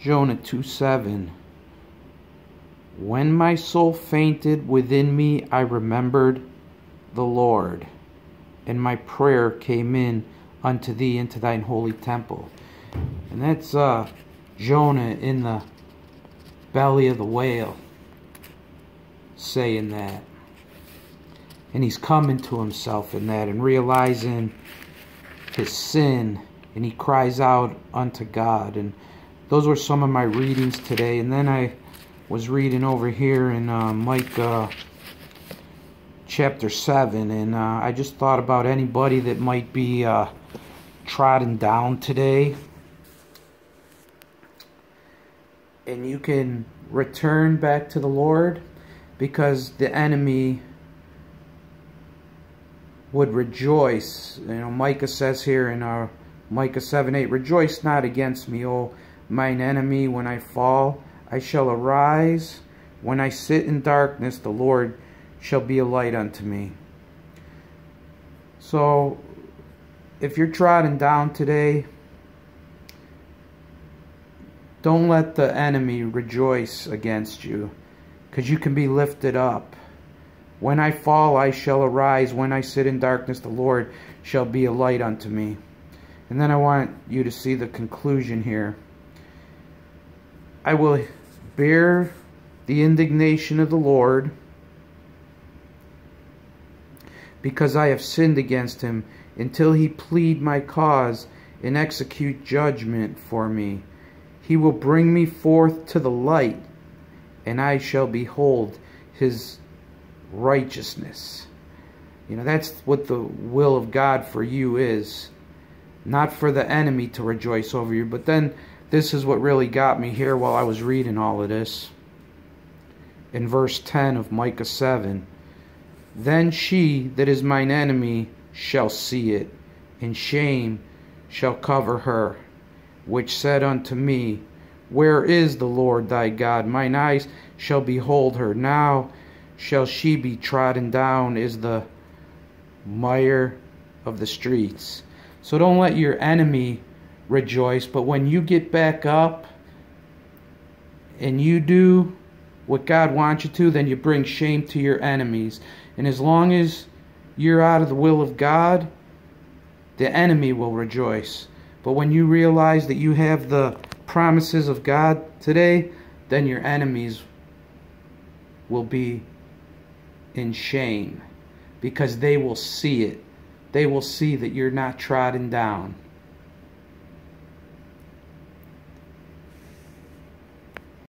Jonah 2 7. When my soul fainted within me, I remembered the Lord, and my prayer came in unto thee into thine holy temple. And that's uh, Jonah in the belly of the whale saying that. And he's coming to himself in that and realizing his sin, and he cries out unto God. And those were some of my readings today. And then I was reading over here in uh, Micah chapter 7. And uh, I just thought about anybody that might be uh, trodden down today. And you can return back to the Lord because the enemy would rejoice. You know, Micah says here in our uh, Micah 7 8, Rejoice not against me, O mine enemy, when I fall. I shall arise. When I sit in darkness, the Lord shall be a light unto me. So, if you're trodden down today, don't let the enemy rejoice against you, because you can be lifted up. When I fall, I shall arise. When I sit in darkness, the Lord shall be a light unto me. And then I want you to see the conclusion here. I will bear the indignation of the Lord because I have sinned against him until he plead my cause and execute judgment for me. He will bring me forth to the light, and I shall behold his righteousness. You know, that's what the will of God for you is. Not for the enemy to rejoice over you, but then this is what really got me here while I was reading all of this. In verse 10 of Micah 7 Then she that is mine enemy shall see it, and shame shall cover her, which said unto me, Where is the Lord thy God? Mine eyes shall behold her. Now shall she be trodden down as the mire of the streets. So don't let your enemy rejoice. But when you get back up and you do what God wants you to, then you bring shame to your enemies. And as long as you're out of the will of God, the enemy will rejoice. But when you realize that you have the promises of God today, then your enemies will be in shame because they will see it. They will see that you're not trodden down.